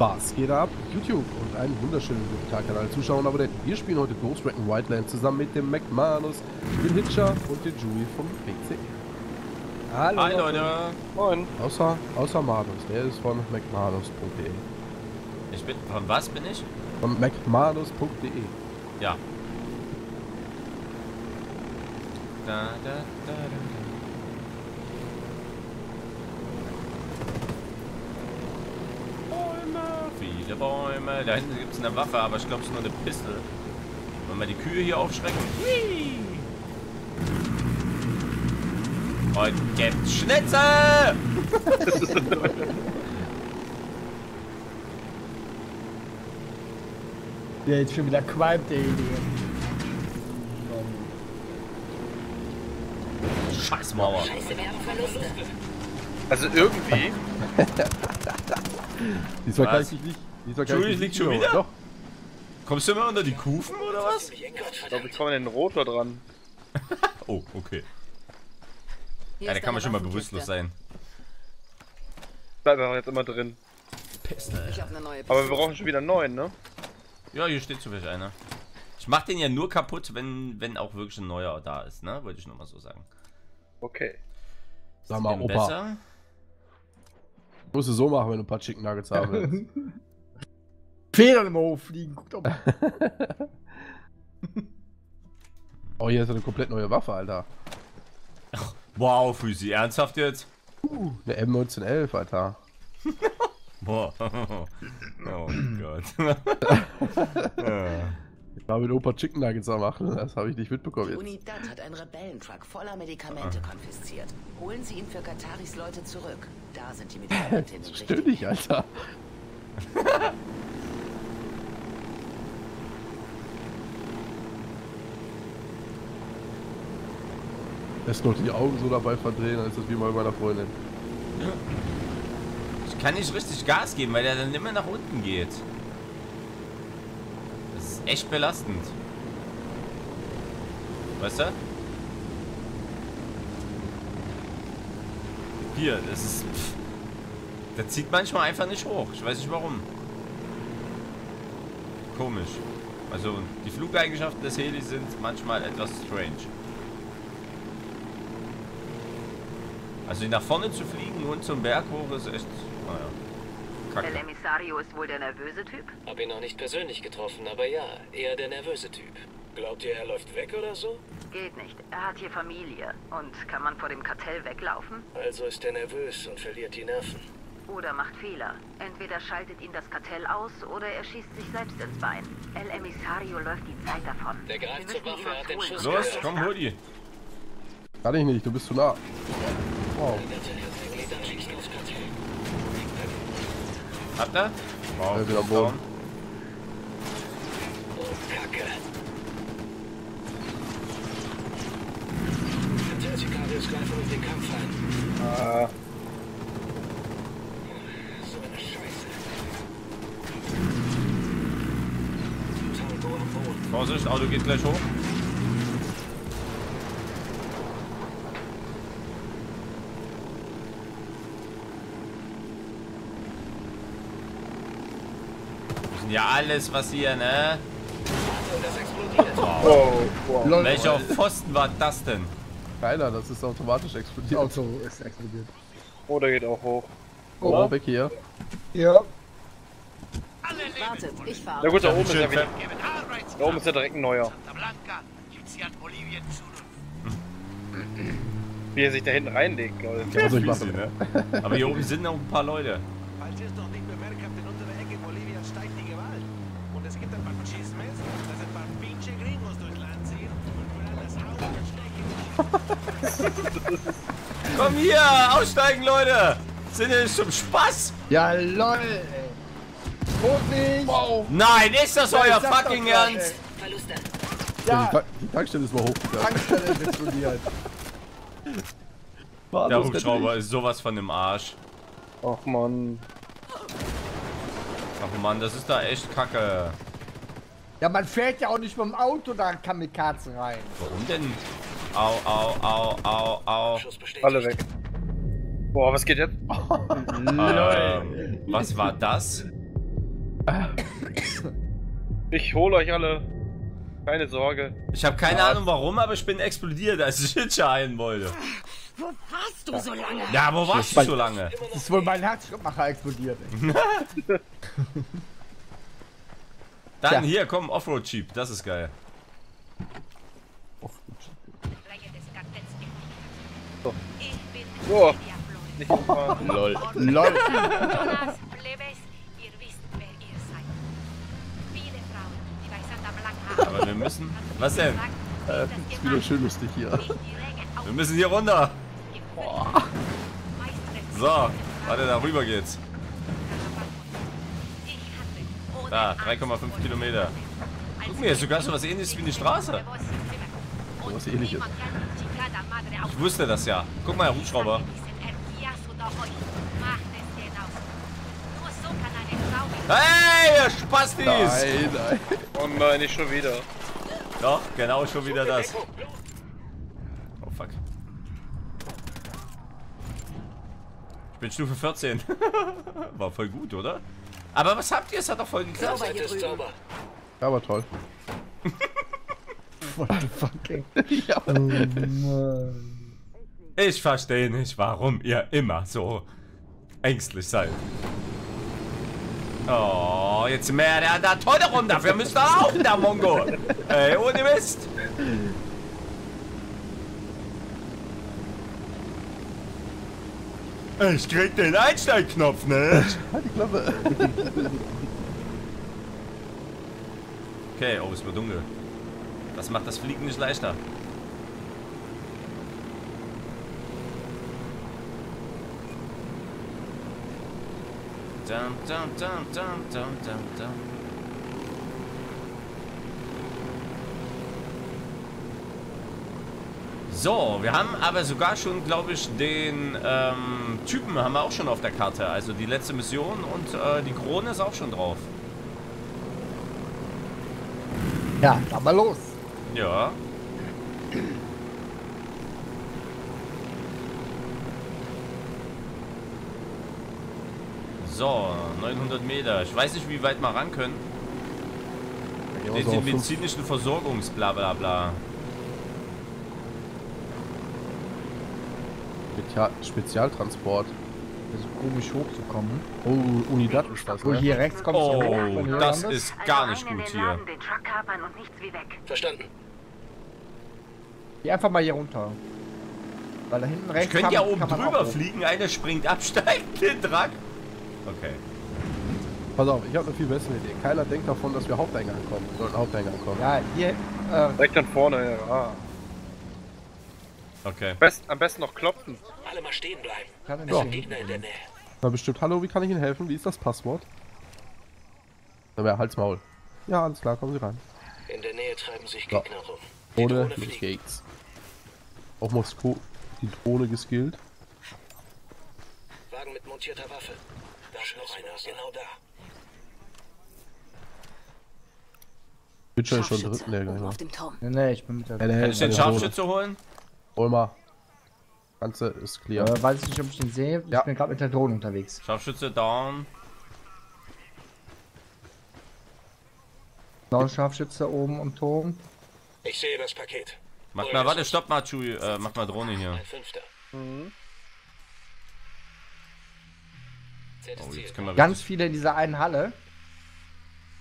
Was geht ab? YouTube und einen wunderschönen guten Tag an alle Zuschauer und Abonnenten. Wir spielen heute Ghost Recon Wildland zusammen mit dem McManus, dem Hitcher und dem Julie vom PC. Hallo. Hi Leute. Moin. Außer, außer Manus, der ist von mcmanus.de. Ich bin. Von was bin ich? Von mcmanus.de. Ja. Da, da, da, da, da. Bäume, viele Bäume. Da hinten gibt es eine Waffe, aber ich glaube, es ist nur eine Pistole. Wollen wir die Kühe hier aufschrecken? Hui. Und gibt's Schnitzel! Der jetzt schon wieder qualmt, der Idiot. Scheiß Mauer. Scheiße, wir haben Verluste. Also irgendwie, Diesmal kann ich dich nicht. Diesmal kann Julie ich liegt nicht schon wieder? Doch. Kommst du immer unter die Kufen oder was? ich glaube, ich komme an den Rotor dran. Oh, okay. Hier Ja, da kann man schon mal bewusstlos sein. Bleib einfach jetzt immer drin. Ich habe eine neue Aber wir brauchen schon wieder einen neuen, ne? Ja, hier steht zufällig einer. Ich mach den ja nur kaputt, wenn, wenn auch wirklich ein neuer da ist, ne? Wollte ich nur mal so sagen. Okay. Sag mal, Opa. besser? Musst du so machen, wenn du ein paar Chicken Nuggets haben willst. Federn im Hof fliegen, guck doch mal. oh, hier ist eine komplett neue Waffe, Alter. Wow, Füsi, ernsthaft jetzt? Eine M1911, Alter. Boah. Oh Gott. ja. Ich war mit Opa Chicken Nuggets am machen, das habe ich nicht mitbekommen Die jetzt. Unidad hat einen Rebellentruck voller Medikamente konfisziert. Holen Sie ihn für Kataris Leute zurück. Da sind die Medikamente in den Stör dich, Alter. Lässt noch die Augen so dabei verdrehen, dann ist das wie bei meiner Freundin. Ich kann nicht richtig Gas geben, weil der dann immer nach unten geht. Das echt belastend. Weißt du? Hier, das ist. Pff, der zieht manchmal einfach nicht hoch. Ich weiß nicht warum. Komisch. Also, die Flugeigenschaften des Helis sind manchmal etwas strange. Also, nach vorne zu fliegen und zum Berg hoch ist echt. Naja. El Kacke. Emissario ist wohl der nervöse Typ? Hab ihn noch nicht persönlich getroffen, aber ja, eher der nervöse Typ. Glaubt ihr, er läuft weg oder so? Geht nicht. Er hat hier Familie. Und kann man vor dem Kartell weglaufen? Also ist er nervös und verliert die Nerven. Oder macht Fehler. Entweder schaltet ihn das Kartell aus oder er schießt sich selbst ins Bein. El Emissario läuft die Zeit davon. Der greift Wir zur müssen ihn Waffe, er hat den Schuss. Los, komm, hol die. Kann ich nicht, du bist zu nah. Wow. Dann schießt aufs Kartell. Habt ihr? Wow, Ja, gut Boden. Kacke. Kartellsicarios greifen auf den Kampf ein. Ah, So eine Scheiße. Tango am Boden. Vorsicht, Auto geht gleich hoch. Ja alles, was hier, ne? Das. Wow. oh, wow. Lol. Welcher Pfosten war das denn? Keiner, das ist automatisch Das explodiert. Auto ist explodiert. Oh, der geht auch hoch. Oh, weg hier. Ja. Wartet, ich Na fahre. gut, da oben ist ja wieder. Da oben ist ja direkt ein neuer. Wie er sich da hinten reinlegt, was soll ich Füße, machen? ne? Aber hier oben sind noch ein paar Leute. Falls ihr es noch nicht bemerkt habt, in unserer Ecke Boliviens steigt die Gewalt. Und es gibt ein paar Chismes, dass ein paar pinche Gringos durchs Land ziehen und wollen das Haus stechen. Komm hier, aussteigen, Leute! Sind ihr nicht zum Spaß? Ja, lol, ey. Wow. Nein, ist das Ja, euer fucking grad, Ernst? Verluste. Ja. Ja, Die, Ta die Tankstelle ist mal hochgegangen. Tankstelle ist explodiert. Der das Hubschrauber ist sowas von im Arsch. Ach man. Ach man, das ist da echt kacke. Ja, man fährt ja auch nicht mit dem Auto da Kamikaze rein. Warum denn? Au, au, au, au, au. Alle weg. Boah, was geht jetzt? Ähm, was war das? Ich hole euch alle. Keine Sorge. Ich habe keine Ahnung warum, aber ich bin explodiert, als ich Hitcher heilen wollte. Wo warst du so lange? Ja, wo warst du so lange? Das ist wohl mein Herzschrittmacher explodiert. Dann Tja. hier, komm, Offroad Jeep, das ist geil. So, nicht umfahren. Lol. Lol. Jonas, Plebes, ihr wisst, wer ihr seid. Viele Frauen, die bei Santa Blanca Aber wir müssen. Was denn? Äh, ist wieder schön lustig hier. Wir müssen hier runter. So, warte, da rüber geht's. Da, 3,5 Kilometer. Guck mal, hier ist sogar so was ähnliches wie eine Straße. So was ähnliches. Ich wusste das ja. Guck mal, Hubschrauber. Hey, ihr Spastis! Nein, nein. Oh nein, nicht schon wieder. Doch, genau schon wieder das. Oh fuck. Ich bin Stufe 14. War voll gut, oder? Aber was habt ihr? Es hat doch voll geklappt. Sauber. Ja, aber toll. What the fucking. ja. Ich verstehe nicht, warum ihr immer so ängstlich seid. Oh, jetzt mehr der da toll rum. Dafür müsst ihr auch der Mongo. Ey, ohne Mist. Ich krieg den Einsteigknopf nicht. Halt die Klappe. Okay, oh, es wird dunkel. Das macht das Fliegen nicht leichter. Dum, dum, dum, dum, dum, dum, dum. So, wir haben aber sogar schon, glaube ich, den ähm, Typen haben wir auch schon auf der Karte. Also die letzte Mission und äh, die Krone ist auch schon drauf. Ja, mal los. Ja. So, 900 Meter. Ich weiß nicht, wie weit wir ran können. Ja, Den so medizinischen Versorgungs bla bla bla. Spezial Spezialtransport. Das ist komisch hochzukommen. Oh, Unidad ist das, ne? hier rechts hoch. Oh, das ist gar nicht in gut hier. Laden, den Truck kapern und nichts wie weg. Verstanden. Geh einfach mal hier runter. Weil da hinten rechts Ich könnte ja oben drüber fliegen, einer springt ab, steigt den Drack. Okay. Pass auf, ich habe eine viel bessere Idee. Keiner denkt davon, dass wir Haupteingang kommen. Wir sollten Haupteingang kommen. Ja, hier. Äh, Direkt dann vorne, ja. Okay. Best, am besten noch klopfen. Alle mal stehen bleiben. kann Es sind. Gegner in der Nähe. Na bestimmt, hallo, wie kann ich Ihnen helfen? Wie ist das Passwort? Na, wer Hals Maul. Ja, alles klar, kommen Sie rein. In der Nähe treiben sich Ja. Gegner rum. Die Ohne Drohne los geht's. Auf Moskau die Drohne geskillt. Wagen mit montierter Waffe. Da ist noch einer. Genau da. Witcher ist schon dritten, der gleich auf dem Turm. Nee, nee, ich bin mit der. Ja, der Kann hält ich den. Scharfschütze holen? Hol mal. Ganze ist clear. Äh, weiß ich nicht, ob ich den sehe. Ich Ja. bin gerade mit der Drohne unterwegs. Scharfschütze down. Noch ein Scharfschütze oben am Turm. Ich sehe das Paket. Mach mal, warte, stopp mal, Chewie. Äh, mach mal Drohne hier. Das Oh, jetzt können wir Ganz viele in dieser einen Halle.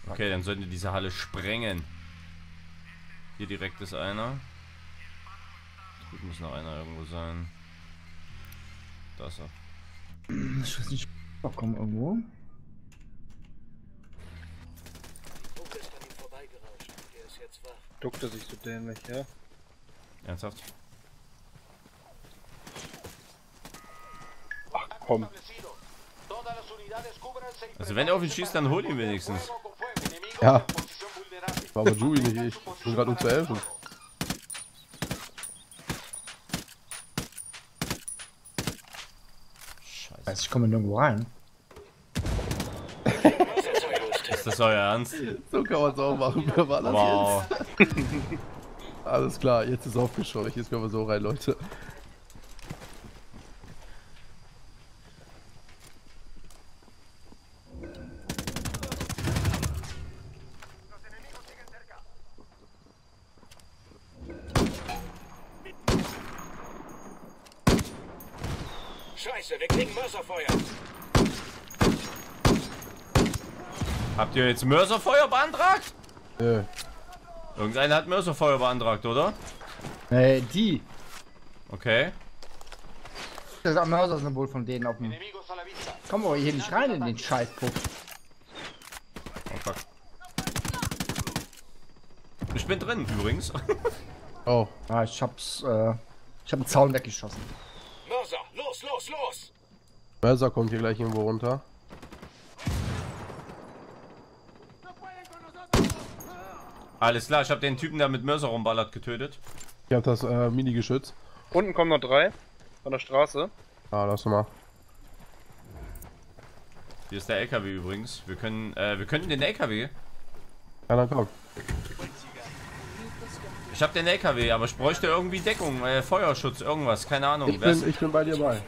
Okay, dann sollten die diese Halle sprengen. Hier direkt ist einer. Drüben muss noch einer irgendwo sein. Da ist er. Ich weiß nicht, ob kommen irgendwo. Wach. Duckte sich so dämlich, ja. Ernsthaft? Ach komm. Also wenn er auf ihn schießt, dann hol ihn wenigstens. Ja. War aber Jui nicht ich. Ich bin gerade um zu helfen. Scheiße. Ich komme nirgendwo rein. das ist euer Ernst? So kann man es auch machen. Wer war das wow. jetzt? Alles klar, jetzt ist aufgescheucht. Jetzt können wir so rein, Leute. Scheiße, wir kriegen Mörserfeuer. Habt ihr jetzt Mörserfeuer beantragt? Nö. Irgendeiner hat Mörserfeuer beantragt, oder? Nee, die. Okay. Das ist am Mörser-Symbol von denen auf dem. Komm aber hier nicht rein in den Scheißpuff. Oh fuck. Ich bin drin übrigens. Oh. Ah, ich hab's, äh, ich hab einen Zaun weggeschossen. Mörser, los, los, los! Mörser kommt hier gleich irgendwo runter. Alles klar, ich habe den Typen, der mit Mörser rumballert, getötet. Ich hab das äh, Mini-Geschütz. Unten kommen noch drei. Von der Straße. Ah, lass mal. Hier ist der LKW übrigens. Wir können, äh, wir könnten den LKW. Ja, dann komm. Ich habe den LKW, aber ich bräuchte irgendwie Deckung, äh, Feuerschutz, irgendwas, keine Ahnung. Ich bin, ich bin bei dir bei.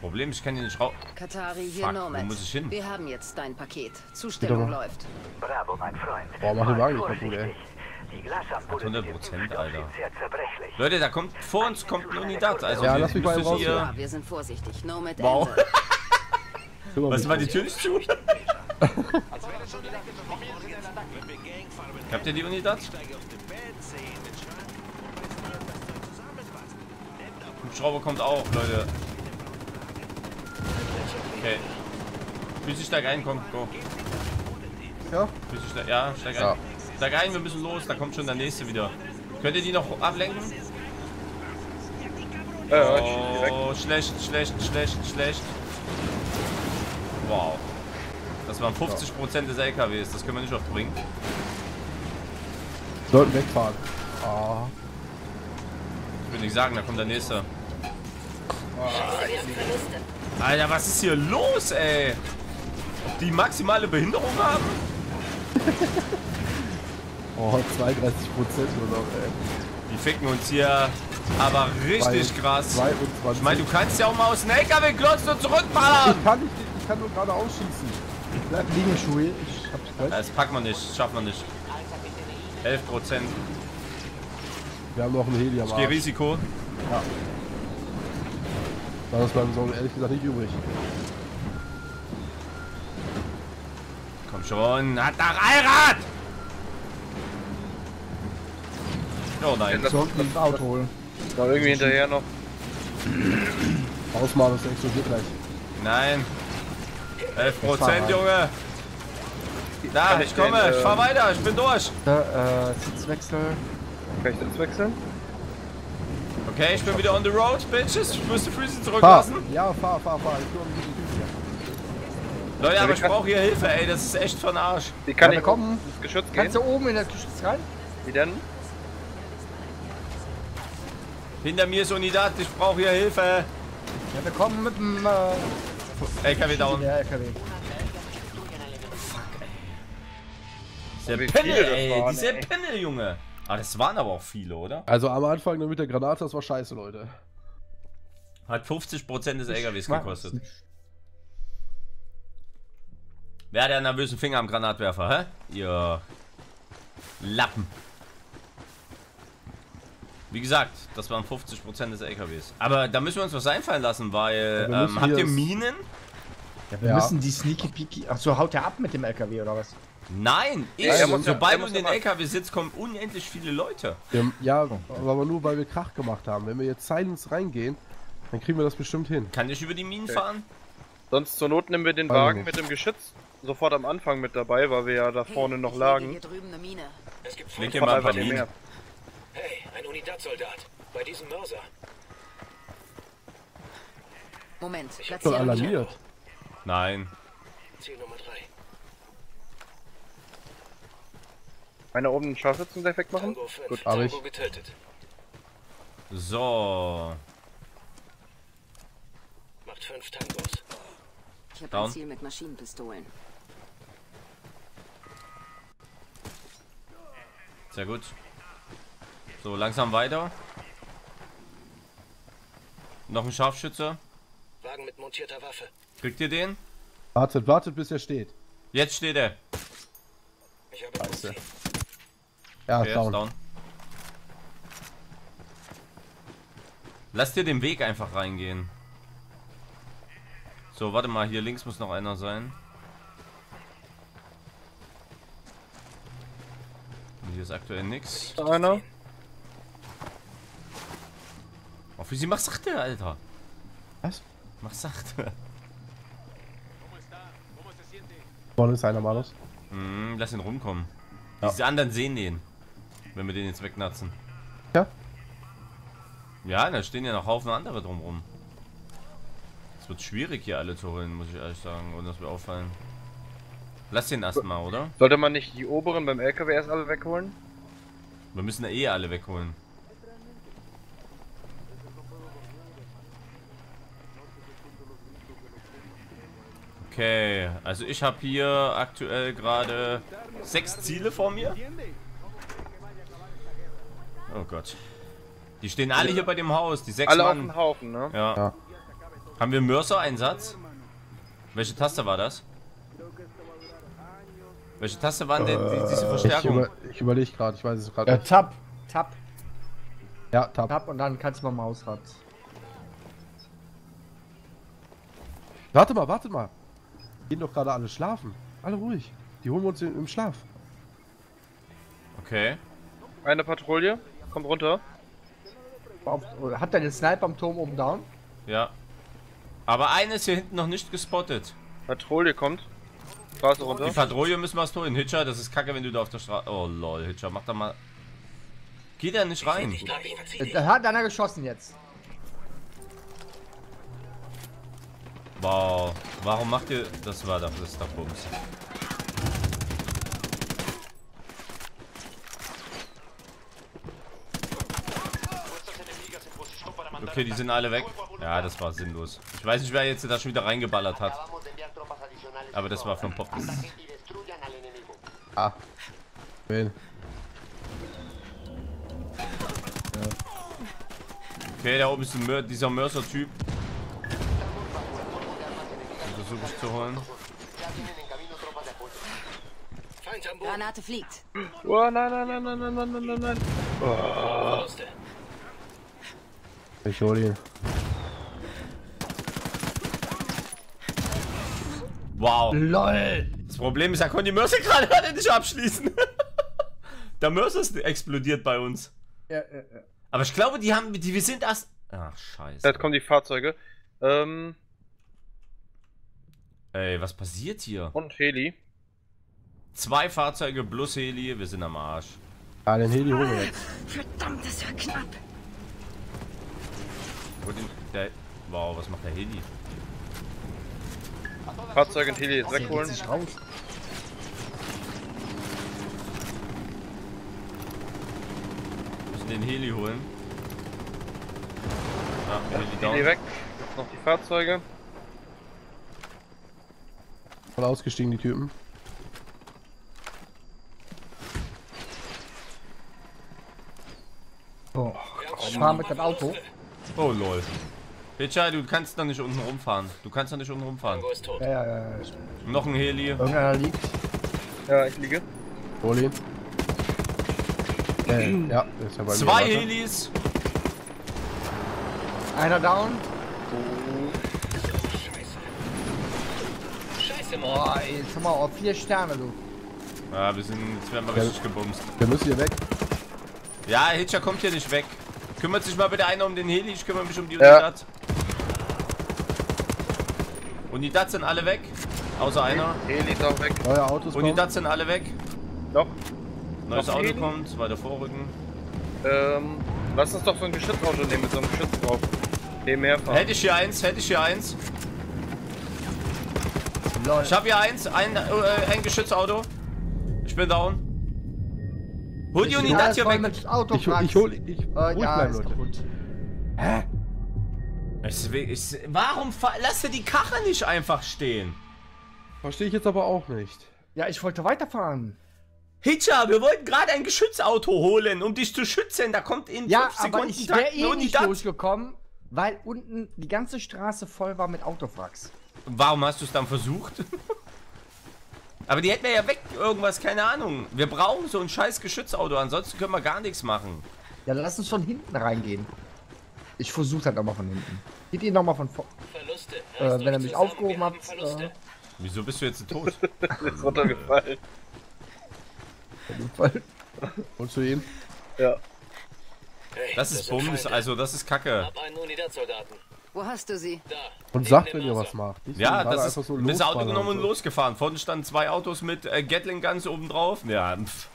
Problem, ich kann ihn nicht raus. Katari, hier Fuck, wo Nomad. muss ich hin? Wir haben jetzt dein Paket. Zustellung läuft. Bravo, mein Freund. Boah, mach den Wagen nicht kaputt, ey. Die Glasampulle 100 mit dem Prozent, Alter. Leute, da kommt vor uns kommt ein Unidat. Also Ja, wir- lass mich mal raus, ihr- Ja, wir sind vorsichtig. Nomad Wow. Was war die. Tür nicht zu? Habt ihr die Unidad? Hubschrauber kommt auch, Leute. Okay. Füße steig ein, komm, go. Ja? Füße steig, ja, steig ein. Ja. Steig ein, wir müssen los, da kommt schon der nächste wieder. Könnt ihr die noch ablenken? Ja, ich. Oh, schlecht, schlecht, schlecht, schlecht. Wow. Das waren 50% des LKWs, das können wir nicht aufbringen. Sollten wegfahren. Ah. Ich will nicht sagen, da kommt der nächste. Alter, was ist hier los, ey? Ob die maximale Behinderung haben? Oh, 32 Prozent nur noch, ey. Die ficken uns hier aber richtig Zwei- krass. 22. Ich meine, du kannst ja auch mal aus dem LKW klotzen und zurückballern. Ich kann nicht, ich kann nur gerade ausschießen. Bleib liegen, Schuhe. Ich hab's gleich. Das packen wir nicht, das schaffen wir nicht. 11 Prozent. Wir haben noch einen Heli am Ich gehe. Risiko. Da ist beim Song ehrlich gesagt nicht übrig. Komm schon, hat nach Allrad! Oh nein. Das Sollten das Auto holen. da irgendwie hinterher noch. Ausmachen, das explodiert gleich. Nein. 11 fahr Prozent. Junge. Da, ich ich komme, den, ich äh, fahr weiter, ich bin durch. Da, äh, Sitzwechsel. Kann ich das wechseln? Okay, ich bin wieder on the road, Bitches. Ich müsste Freezy Fahr! zurücklassen. Ja, fahr, fahr, fahr. Ich um die Leute, aber wir ich brauche hier Hilfe, ey. Das ist echt von Arsch. Wie kann Ja, ich kommen. ins Geschütz gehen? Kannst du oben in das Geschütz rein? Wie denn? Hinter mir ist Unidad, ich brauche hier Hilfe. Ja, wir kommen mit dem, äh, LKW down. der LKW. Dieser Wie Pimmel, viele das ey. Dieser ey. Pimmel, Junge. Ah, das waren aber auch viele, oder? Also am Anfang nur mit der Granate, das war scheiße, Leute. Hat 50% des LKWs gekostet. Wer hat einen nervösen Finger am Granatwerfer, hä? Ihr Lappen. Wie gesagt, das waren 50% des LKWs. Aber da müssen wir uns was einfallen lassen, weil. Ja, ähm, habt ihr Minen? Ja, wir Ja. müssen die Sneaky Peaky. Achso, haut der ab mit dem LKW oder was? Nein, ich. muss ja- Sobald du in den LKW sitzt, kommen unendlich viele Leute. Ja, aber nur weil wir Krach gemacht haben. Wenn wir jetzt Silence reingehen, dann kriegen wir das bestimmt hin. Kann ich über die Minen fahren? Sonst zur Not nehmen wir den ich Wagen mit dem Geschütz sofort am Anfang mit dabei, weil wir ja da vorne Hey, noch ich lagen. Hier drüben eine Mine. Es gibt Von mal ein paar Minen. Meer. Hey, ein Unidat-Soldat. Bei diesem Mörser. Moment, Schon platziere mich. alarmiert. Nein. Ziel Nummer 3. Einer oben den Scharfschützeneffekt machen? Tango 5. Gut, hab Tango ich. getötet. So. Macht 5 Tangos. Ich habe Down. ein Ziel mit Maschinenpistolen. Sehr gut. So, langsam weiter. Noch ein Scharfschütze. Wagen mit montierter Waffe. Kriegt ihr den? Wartet, wartet, bis er steht. Jetzt steht er. Ich habe Ziel. Ja, ist down. down. Lass dir den Weg einfach reingehen. So, warte mal, hier links muss noch einer sein. Und Hier ist aktuell nichts. Da einer. Auf wie sie mach sachte, Alter. Was? Mach sachte. Vorne ist einer, Malus. Hm, lass ihn rumkommen. Ja. Diese anderen sehen den. Wenn wir den jetzt wegnatzen. Ja. Ja, da stehen ja noch Haufen andere drumrum. Es wird schwierig hier alle zu holen, muss ich ehrlich sagen, ohne dass wir auffallen. Lass den erstmal, oder? Sollte man nicht die oberen beim LKW erst alle wegholen? Wir müssen da eh alle wegholen. Okay, also ich habe hier aktuell gerade sechs Ziele vor mir. Oh Gott. Die stehen alle hier bei dem Haus, die sechs Alle auf Mann. den Haufen, ne? Ja. Ja. Haben wir Mörser-Einsatz? Welche Taste war das? Welche Taste waren denn die, diese Ich, Verstärkung? über, ich überlege gerade, ich weiß es gerade Äh, nicht. Tab. Tab. Ja, Tab. Tab und dann kannst du mal Mausrad. Warte mal, warte mal. Gehen doch gerade alle schlafen. Alle ruhig. Die holen wir uns im Schlaf. Okay. Eine Patrouille. Kommt runter. Auf, hat der den Sniper am Turm oben down? Ja. Aber eines hier hinten noch nicht gespottet. Patrouille kommt. Straße runter. Die Patrouille müssen wir holen. Hitcher, das ist kacke, wenn du da auf der Straße. Oh lol, Hitcher, mach da mal. Geht da nicht rein. Äh, Da hat einer geschossen jetzt. Wow. Warum macht ihr. Das war doch, das ist doch Bums. Okay, die sind alle weg. Ja, das war sinnlos. Ich weiß nicht, wer jetzt da schon wieder reingeballert hat. Aber das war von Pop. Ah. Wen? Okay, da oben ist ein Mör dieser Mörser-Typ. Versuche ich zu holen. Granate fliegt. Oh, nein, nein, nein, nein, nein, nein, nein, nein, nein. Ich hol ihn. Wow. LOL! Das Problem ist, er konnte die Mörser gerade nicht abschließen. Der Mörser ist explodiert bei uns. Ja, ja, ja. Aber ich glaube, die haben. Die, wir sind erst. Ach, scheiße. Jetzt kommen die Fahrzeuge. Ähm, Ey, was passiert hier? und Heli. Zwei Fahrzeuge plus Heli, wir sind am Arsch. Ah, den Heli holen wir jetzt. Verdammt, das war knapp. Der, wow, was macht der Heli? Fahrzeug und Heli jetzt wegholen. Müssen den Heli holen. Ja, Heli down. Heli weg. Jetzt noch die Fahrzeuge. Voll ausgestiegen, die Typen. Ich fahr mit dem Auto. Oh lol. Hitcher, du kannst doch nicht unten rumfahren. Du kannst doch nicht unten rumfahren. Tango ist tot. Ja, ja, ja. ja. Noch ein Heli. Irgendeiner liegt. Ja, ich liege. Hol ihn. Äh, ja, der ist ja bei mir. Zwei Warte. Helis. Einer down. Scheiße, Mann. Boah, ey, jetzt haben wir auf vier Sterne, du. Ja, wir sind. Jetzt werden wir richtig gebumst. Wir müssen hier weg. Ja, Hitcher kommt hier nicht weg. Kümmert sich mal bitte einer um den Heli, ich kümmere mich um die Ja. Unidat. Unidat sind alle weg. Außer einer. Heli ist auch weg. Neue Autos kommen. Unidat sind alle weg. Doch. Neues Noch Auto Heli? kommt, weiter vorrücken. Ähm, lass uns doch so ein Geschützauto nehmen mit so einem Geschütz drauf. Dem herfahren. Hätte ich hier eins, hätte ich hier eins. Lol. Ich habe hier eins, ein, äh, ein Geschützauto. Ich bin down. Hol die voll weg. Mit Auto Ich, hol- ich hol ich Äh, ruhig ja, bleiben, Leute. kaputt. Ich, ich, warum lass dir die Karre nicht einfach stehen? Verstehe ich jetzt aber auch nicht. Ja, ich wollte weiterfahren. Hitcher, wir wollten gerade ein Geschützauto holen, um dich zu schützen. Da kommt in Ja, 5 aber Sekunden ich Takt eh nicht durchgekommen, weil unten die ganze Straße voll war mit Autowracks. Warum hast du es dann versucht? Aber die hätten wir ja weg, irgendwas, keine Ahnung. Wir brauchen so ein scheiß Geschützauto, ansonsten können wir gar nichts machen. Ja, lass uns von hinten reingehen. Ich versuch's halt nochmal von hinten. Geht ihn nochmal von vor. Verluste. Äh, wenn er mich zusammen, aufgehoben hat, Verluste. äh, Wieso bist du jetzt tot? Ist runtergefallen. Holst du ihn? Ja. Hey, Das ist sind Bums, also das ist Kacke. Hab einen Unidad-Soldaten. Wo hast du sie? Da. Und sagt, wenn ihr was macht. Nicht Ja, das einfach ist so das Auto genommen und losgefahren. Vorne standen zwei Autos mit äh, Gatling Guns oben drauf. Ja, pff.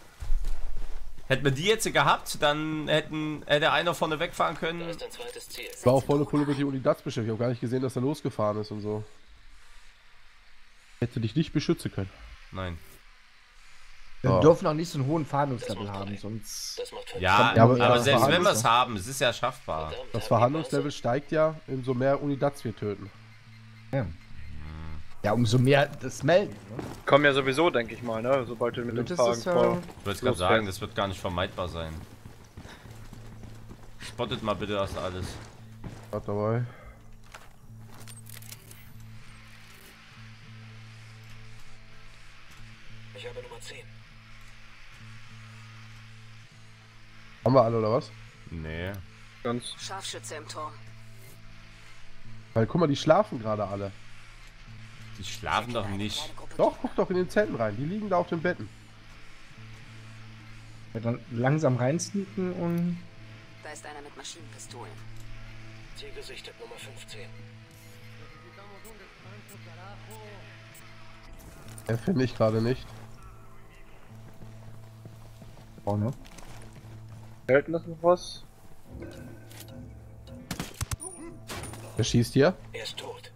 Hätten wir die jetzt gehabt, dann hätten, hätte einer vorne wegfahren Da können. ist ein zweites Ziel. Ich war auch volle Pulle mit die Unidats beschäftigt. Ich habe gar nicht gesehen, dass er losgefahren ist und so. Hätte dich nicht beschützen können. Nein. Wir Ja. dürfen auch nicht so einen hohen Fahndungslevel haben, sonst. Das macht Ja, Ja, aber- aber, aber selbst wenn wir es haben, es ist ja schaffbar. Das Verhandlungslevel steigt ja, umso mehr Unidats wir töten. Ja, umso mehr das melden. Ne? Kommen ja sowieso, denke ich mal, ne? Sobald du mit dem Das Wagen ist, äh, vor. Ich wollte gerade sagen, das wird gar nicht vermeidbar sein. Spottet mal bitte erst alles. Hat dabei. Haben wir alle oder was? Nee. Ganz. Scharfschütze im Turm. Weil guck mal, die schlafen gerade alle. Die schlafen doch nicht. Doch, guck doch in den Zelten rein. Die liegen da auf den Betten. Ja, dann langsam reinsneaken und. Da ist einer mit Maschinenpistolen. Ziel gesichtet, Nummer 15. Er finde ich gerade nicht. Vorne. Hält das noch was? Wer schießt hier? Er ist tot.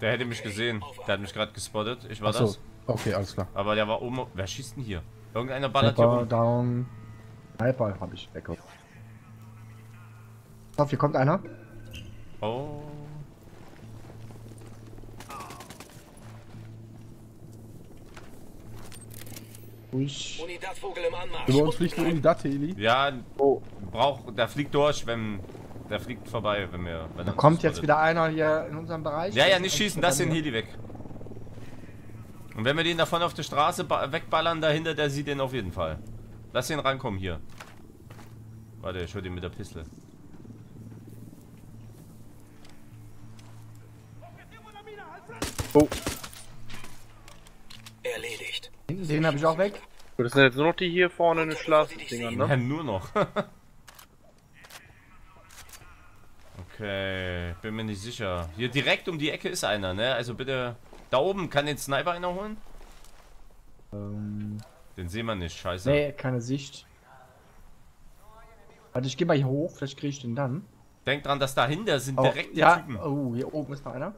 Der hätte mich gesehen. Der hat mich gerade gespottet. Ich war Achso. das. Okay, alles klar. Aber der war oben. Wer schießt denn hier? Irgendeiner ballert hier Sniper rum. down. Sniper habe ich weg. Auf, hier kommt einer. Oh. Ruhig. Unidad-Vogel im Anmarsch. Über uns fliegt ein Unidat-Heli. Ja, Oh. braucht. Der fliegt durch, wenn. Der fliegt vorbei, wenn wir. Wenn Da kommt jetzt wieder einer hier in unserem Bereich. Ja, ja, nicht schießen, das den. Heli weg. Und wenn wir den davon auf der Straße ba- wegballern dahinter, der sieht den auf jeden Fall. Lass ihn rankommen hier. Warte, ich hol den mit der Pistole. Oh. Den habe ich auch weg. Gut, das sind jetzt nur noch die hier vorne in den Schlafdingern, Ja, ne? nur noch. okay, bin mir nicht sicher. Hier direkt um die Ecke ist einer, ne? Also bitte. Da oben kann den Sniper einer holen? Ähm, Den sehen wir nicht, scheiße. nee, keine Sicht. Warte, ich gehe mal hier hoch, vielleicht kriege ich den dann. Denk dran, dass dahinter sind Oh, direkt die ja, Typen. oh, hier oben ist noch einer.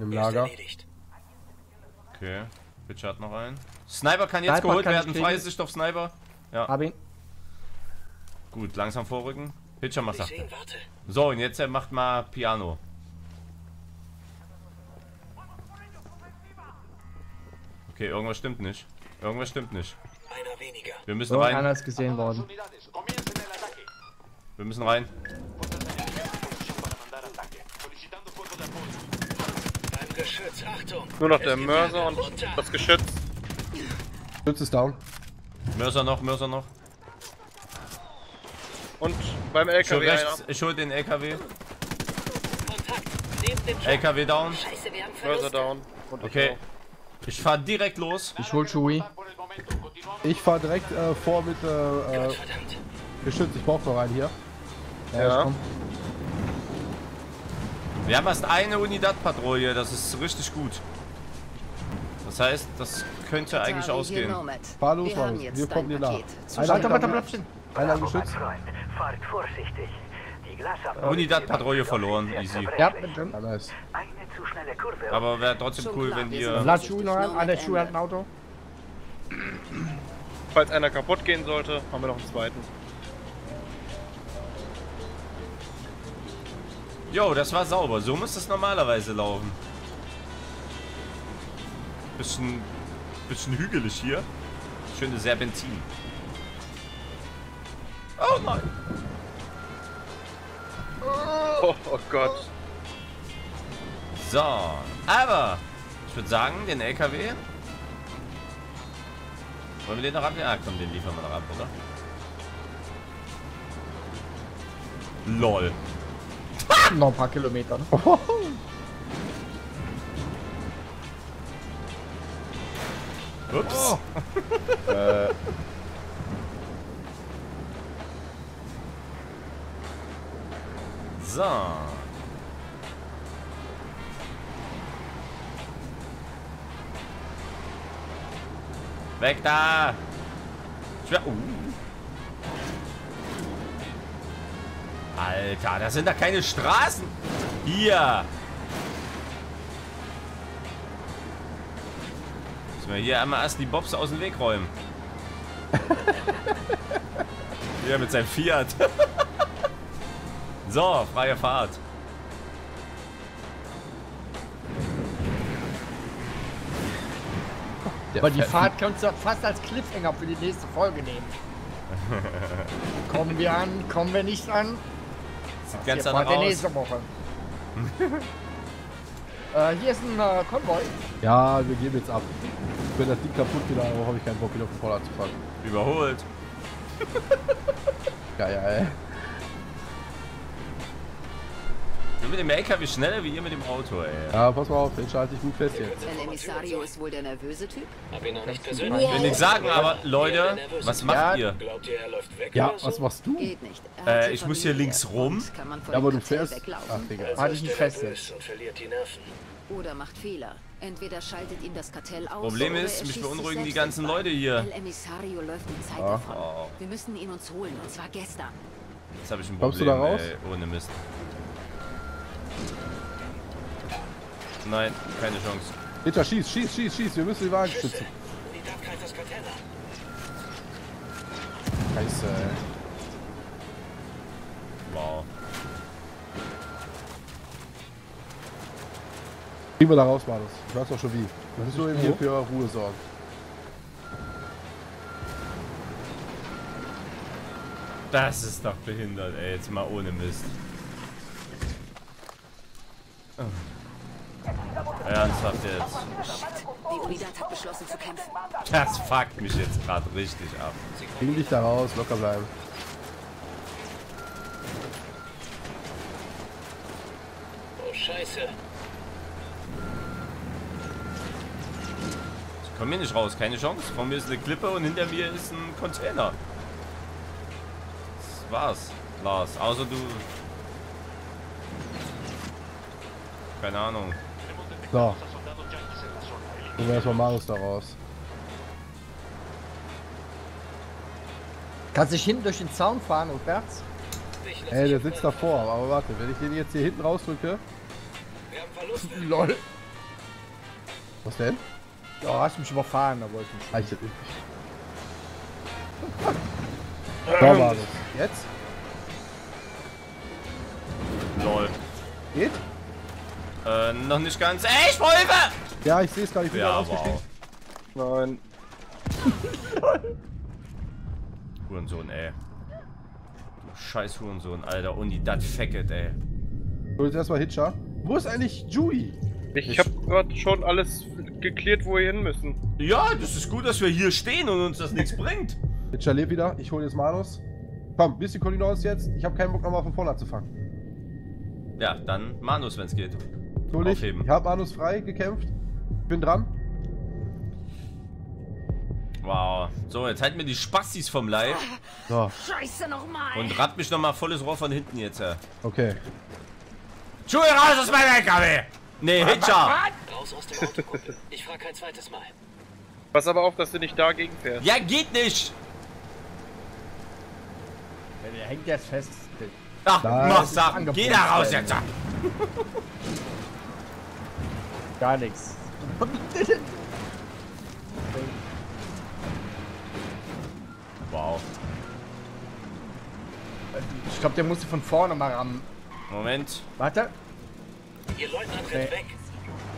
Im Er ist Lager. erledigt. Okay, Bitch hat noch einen. Sniper kann jetzt Sniper geholt kann werden, freie Sicht auf Sniper. Ja, Hab ihn. gut, langsam vorrücken. Pitcher warte. So, und jetzt macht mal Piano. Okay, irgendwas stimmt nicht. Irgendwas stimmt nicht. Wir müssen rein. einer ist gesehen worden. Wir müssen rein. Beim Geschütz, Achtung. Nur noch der Mörser und runter. das Geschütz. Schütz ist down. Mörser noch, Mörser noch. Und beim Ich LKW einer. rechts, ich hol den LKW. LKW down. Mörser down. Und ich Okay. auch. Ich fahr direkt los. Ich hol Chewie. Ich fahre direkt äh, vor mit äh, äh. Geschütz. Ich brauche noch einen hier. Ja, Ja. Wir haben erst eine Unidad-Patrouille, das ist richtig gut. Das heißt, das könnte eigentlich ausgehen. Fahr los, Wir Mann. haben jetzt Wir kommen dir nach. Einer Weiter, bleib stehen. Einer geschützt. Freund. Fahrt vorsichtig. Unidad-Patrouille verloren, easy. Ja. Ja, nice. Aber wäre trotzdem cool, wenn ihr... Lass Chewie noch an. Einer Chewie hat ein. Auto. Falls einer kaputt gehen sollte, haben wir noch einen zweiten. Jo, das war sauber. So muss das normalerweise laufen. Bisschen, bisschen hügelig hier. Schöne Serpentin. Oh nein. Oh, oh Gott. So, aber ich würde sagen, den LKW Wollen wir den noch ab? Ja, komm, den liefern wir noch ab, oder? LOL. Noch ein paar Kilometer. Ne? Ups. Äh, So. Weg da! Schwer. Uh. Alter, das sind da keine Straßen. Hier. Müssen wir hier einmal erst die Bobs aus dem Weg räumen. hier mit seinem Fiat. so, freie Fahrt. der Aber die Fahrt kannst du fast als Cliffhanger für die nächste Folge nehmen. kommen wir an, kommen wir nicht an? Sieht ganz ihr aus. nächste Woche. äh, hier ist ein äh, Konvoi. Ja, wir geben jetzt ab. Wenn das Ding kaputt geht, dann habe ich keinen Bock wieder auf den Vorder zu fahren. Überholt. Geil, ey. Du mit dem LKW schneller wie ihr mit dem Auto, ey. Ja, pass mal auf, den schalte ich gut fest jetzt. El Emissario ist wohl der nervöse Typ? Hab ihn noch nicht persönlich. Ich will nichts sagen, aber Leute, was macht Ja. ihr? Glaubt ihr, er läuft weg Ja, oder so? was machst du? Geht nicht. Äh, ich muss hier links rum. Ja, aber du fährst. weglaufen? Ach, Digga. Also Halt dich nicht er fest nervös und verliert die Nerven. Oder macht Fehler. Entweder schaltet ihn das Kartell aus. Problem ist, mich beunruhigen die ganzen. Leute hier. El Emissario läuft die Zeit Ah. davon. Oh. Wir müssen ihn uns holen, und zwar gestern. Jetzt habe ich ein Kommst Problem, du da raus? ey, ohne Mist. Nein, keine Chance. Hitcher, schieß, schieß, schieß, schieß. Wir müssen die Wagen schützen. Das Kartell. Scheiße, ey. Wow. Kriegen wir da raus, Manus. Ich weiß doch schon wie. Das ist nur eben hier für Ruhe sorgen. Das ist doch behindert, ey. Jetzt mal ohne Mist. Ernsthaft jetzt. Die Unidad hat beschlossen zu kämpfen. Das fuckt mich jetzt gerade richtig ab. Kriegen dich da raus, locker bleiben. Oh, scheiße. Ich komme hier nicht raus, keine Chance. Vor mir ist eine Klippe und hinter mir ist ein Container. Das war's, Lars. Außer du. Keine Ahnung. So. Holen wir erstmal Marius da raus. Kannst dich hinten durch den Zaun fahren, rückwärts? Ich Ey, der sitzt davor. Aber warte, wenn ich den jetzt hier hinten rausdrücke. Wir haben Verluste. Lol. Was denn? Ja, hast mich überfahren, da wollte ich nicht. Reicht das nicht. So, Marius. Jetzt? Lol. Geht? Äh, noch nicht ganz. Ey, ich wollte! Ja, ich sehe es gar nicht. Ich bin Ja, wow. Nein. Hurensohn, ey. Du scheiß Hurensohn, Alter. Und die dat fecket, ey. So, jetzt erstmal Hitcher. Wo ist eigentlich Judy? Ich hab gerade schon alles geklärt, wo wir hin müssen. Ja, das ist gut, dass wir hier stehen und uns das nichts bringt. Hitcher lebt wieder. Ich hole jetzt Manus. Komm, bisschen Kolinaus jetzt. Ich habe keinen Bock nochmal von vorne anzufangen. Ja, dann Manus, wenn's geht. Hol ich. Aufheben. Ich habe Manus frei gekämpft. Bin dran. Wow. So, jetzt halt mir die Spastis vom Leib So, Scheiße nochmal! und rat mich nochmal volles Rohr von hinten jetzt. Ja. okay. Schuhe raus aus meinem LKW! Nee, Hitcher! Raus aus dem Auto, Kumpel. Ich frage kein zweites Mal. Pass aber auf, dass du nicht dagegen fährst. Ja, geht nicht! Ja, der hängt jetzt fest. Ach, Nein. mach Sachen. Geh da raus jetzt! Gar nichts. Wow. Ich glaube, der musste von vorne mal rammen. Moment. Warte. Ihr Leutnant Nee. weg.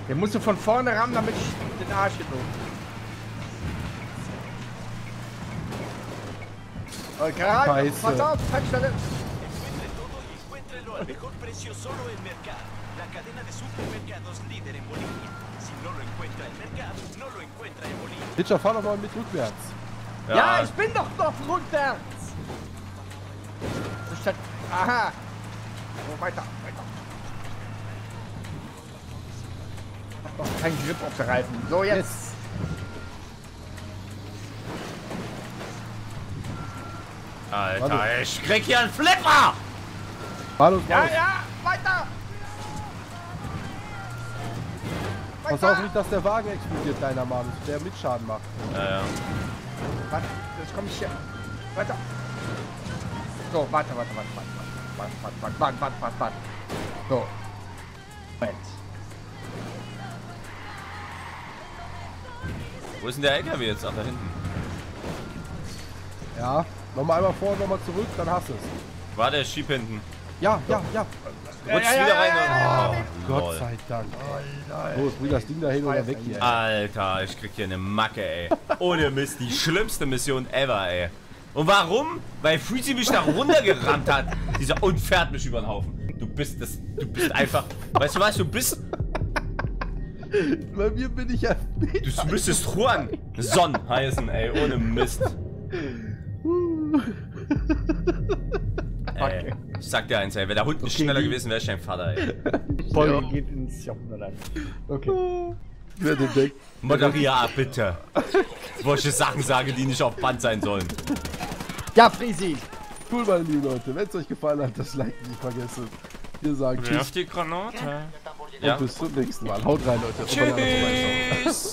Der musste von vorne rammen, damit ich den Arsch gezogen. Oh, Scheiße. pass auf, Tankstelle. La cadena de supermercados líder en Bolivia. Si no lo encuentra en Mercado, no lo encuentra en Bolivia. Hitcher, fahr doch mal mit rückwärts. Ja, ich bin doch noch rückwärts. Aha. So, weiter, weiter. Hab noch keinen Grip auf der Reifen. So, jetzt. Alter, Warte. ich krieg hier einen Flipper! Manus, Ja, ja, weiter. Pass auf nicht, dass der Wagen explodiert, deiner Manus, der mit Schaden macht. Ja, ja. Warte, jetzt komm ich hier. Weiter. So, warte, warte, warte, warte, warte, warte, warte, warte, warte, warte, warte. So. Moment. Wo ist denn der LKW jetzt? Ach, da hinten. Ja, nochmal einmal vor, nochmal zurück, dann hast du es. War der Schieb hinten? Ja, ja, ja. Rutscht ja, wieder ja, rein. ja, und- oh, Gott sei Dank. Los, bring das Ding da hin oder weg hier. Alter, ich krieg hier eine Macke, ey. Ohne Mist, die schlimmste Mission ever, ey. Und warum? Weil Freezy mich da runtergerammt hat. Dieser und fährt mich über den Haufen. Du bist das. Du bist einfach. Weißt du was? Du bist. Bei mir bin ich ja. Du müsstest Juan Son heißen, ey. Ohne Mist. Ey, ich sag dir eins, ey. Wäre der Hund nicht schneller gewesen, wäre ich dein Vater, ey. Folge geht ins Jahrhundert. Okay. Wer den denkt. Moderier ab, bitte. Solche Sachen sage, die nicht auf Band sein sollen. Ja, Frisi. Cool, meine lieben Leute. Wenn es euch gefallen hat, das Like nicht vergessen. Wir sagen Tschüss die Granate. und bis zum nächsten Mal. Haut rein, Leute. Tschüss.